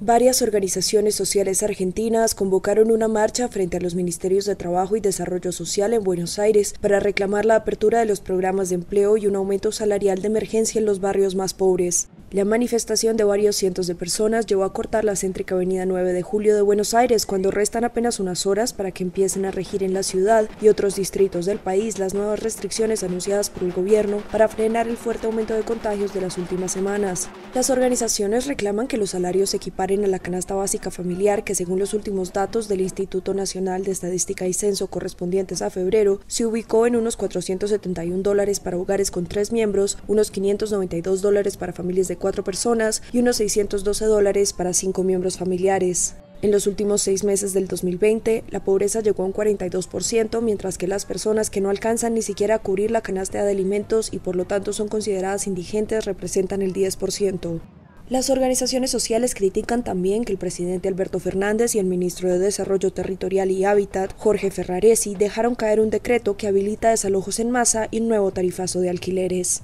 Varias organizaciones sociales argentinas convocaron una marcha frente a los ministerios de Trabajo y Desarrollo Social en Buenos Aires para reclamar la apertura de los programas de empleo y un aumento salarial de emergencia en los barrios más pobres. La manifestación de varios cientos de personas llevó a cortar la céntrica avenida 9 de julio de Buenos Aires cuando restan apenas unas horas para que empiecen a regir en la ciudad y otros distritos del país las nuevas restricciones anunciadas por el gobierno para frenar el fuerte aumento de contagios de las últimas semanas. Las organizaciones reclaman que los salarios se equiparen a la canasta básica familiar que según los últimos datos del Instituto Nacional de Estadística y Censo correspondientes a febrero se ubicó en unos 471 dólares para hogares con tres miembros, unos 592 dólares para familias de cuatro personas y unos 612 dólares para cinco miembros familiares. En los últimos seis meses del 2020, la pobreza llegó a un 42%, mientras que las personas que no alcanzan ni siquiera a cubrir la canasta de alimentos y por lo tanto son consideradas indigentes representan el 10%. Las organizaciones sociales critican también que el presidente Alberto Fernández y el ministro de Desarrollo Territorial y Hábitat, Jorge Ferraresi, dejaron caer un decreto que habilita desalojos en masa y un nuevo tarifazo de alquileres.